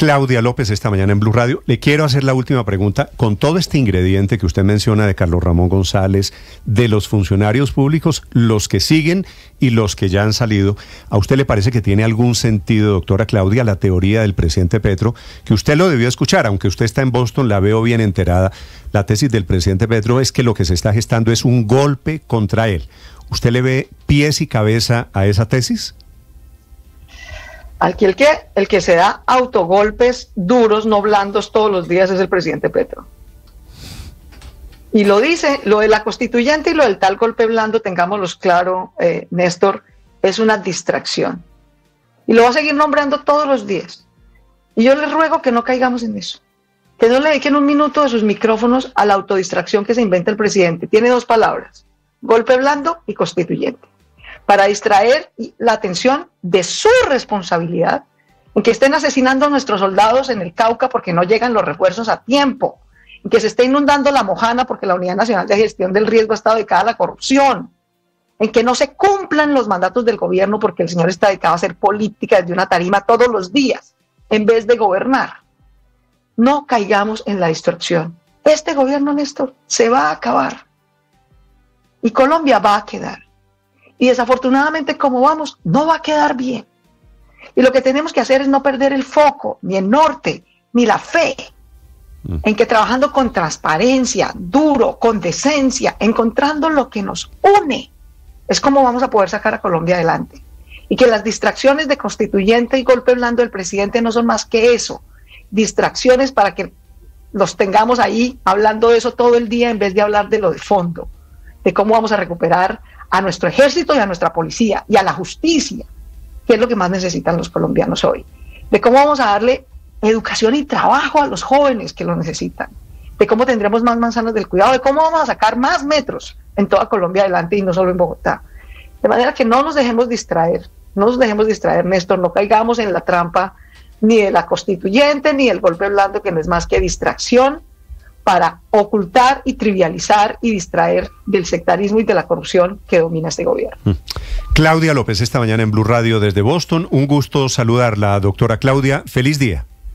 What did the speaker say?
Claudia López esta mañana en Blue Radio. Le quiero hacer la última pregunta. Con todo este ingrediente que usted menciona de Carlos Ramón González, de los funcionarios públicos, los que siguen y los que ya han salido, ¿a usted le parece que tiene algún sentido, doctora Claudia, la teoría del presidente Petro? Que usted lo debió escuchar, aunque usted está en Boston, la veo bien enterada. La tesis del presidente Petro es que lo que se está gestando es un golpe contra él. ¿Usted le ve pies y cabeza a esa tesis? Aquí el que, el que se da autogolpes duros, no blandos todos los días es el presidente Petro. Y lo dice, lo de la constituyente y lo del tal golpe blando, tengámoslo claro, eh, Néstor, es una distracción. Y lo va a seguir nombrando todos los días. Y yo les ruego que no caigamos en eso. Que no le dediquen un minuto de sus micrófonos a la autodistracción que se inventa el presidente. Tiene dos palabras, golpe blando y constituyente para distraer la atención de su responsabilidad en que estén asesinando a nuestros soldados en el Cauca porque no llegan los refuerzos a tiempo, en que se esté inundando la Mojana porque la Unidad Nacional de Gestión del Riesgo ha estado dedicada a la corrupción, en que no se cumplan los mandatos del gobierno porque el señor está dedicado a hacer política desde una tarima todos los días en vez de gobernar. No caigamos en la distracción. Este gobierno, Néstor, se va a acabar y Colombia va a quedar. Y desafortunadamente, como vamos, no va a quedar bien. Y lo que tenemos que hacer es no perder el foco, ni el norte, ni la fe, mm. en que trabajando con transparencia, duro, con decencia, encontrando lo que nos une, es como vamos a poder sacar a Colombia adelante. Y que las distracciones de constituyente y golpe blando del presidente no son más que eso, distracciones para que los tengamos ahí hablando de eso todo el día en vez de hablar de lo de fondo, de cómo vamos a recuperar a nuestro ejército y a nuestra policía y a la justicia, que es lo que más necesitan los colombianos hoy. De cómo vamos a darle educación y trabajo a los jóvenes que lo necesitan. De cómo tendremos más manzanas del cuidado, de cómo vamos a sacar más metros en toda Colombia adelante y no solo en Bogotá. De manera que no nos dejemos distraer, no nos dejemos distraer, Néstor, no caigamos en la trampa ni de la constituyente ni del golpe blando, que no es más que distracción para ocultar y trivializar y distraer del sectarismo y de la corrupción que domina este gobierno. Mm. Claudia López, esta mañana en Blue Radio desde Boston. Un gusto saludarla, doctora Claudia. Feliz día.